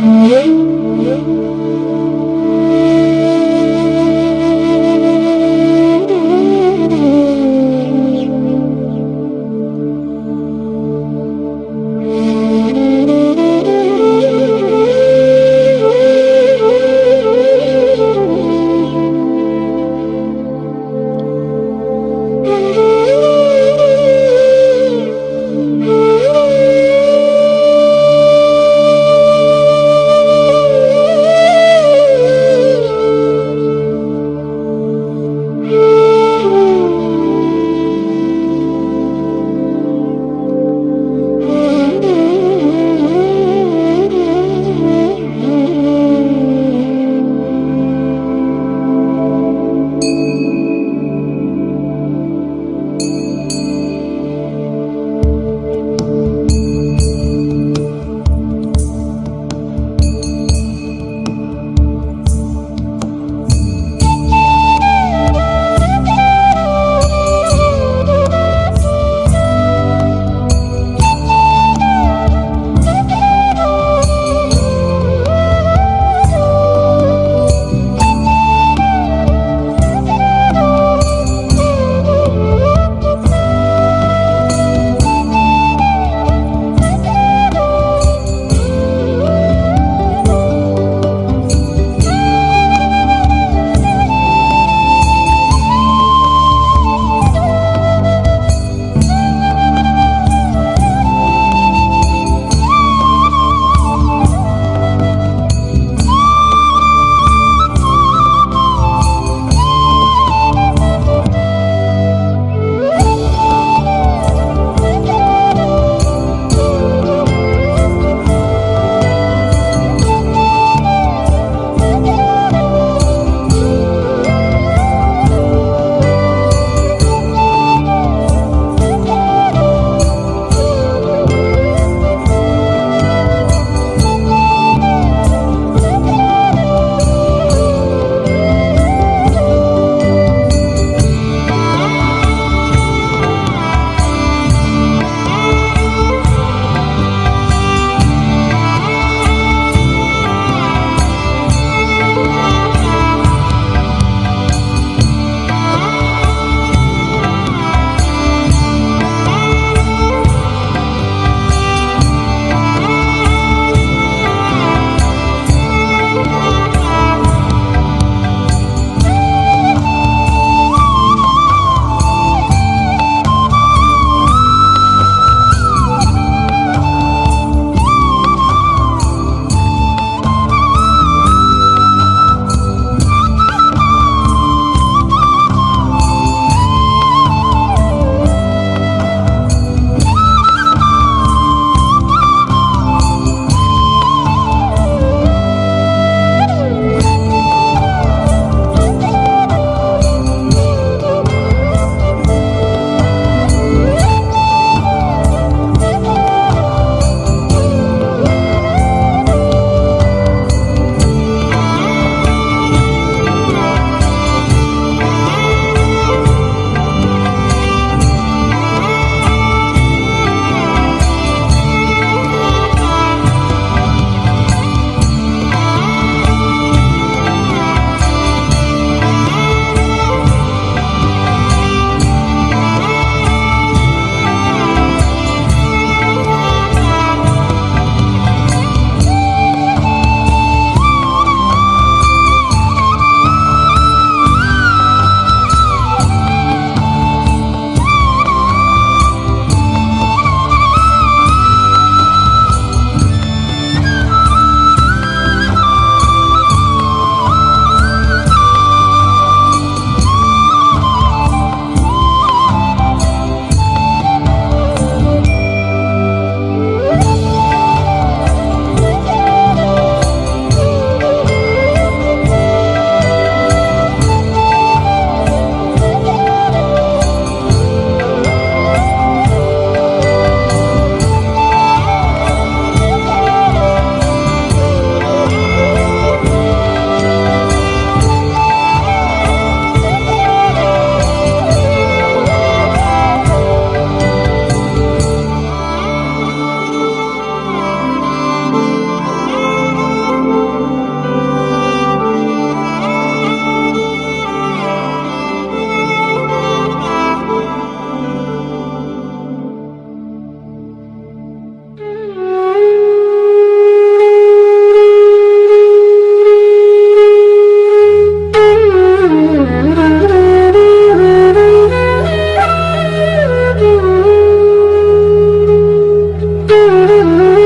Mm-hmm. ഓ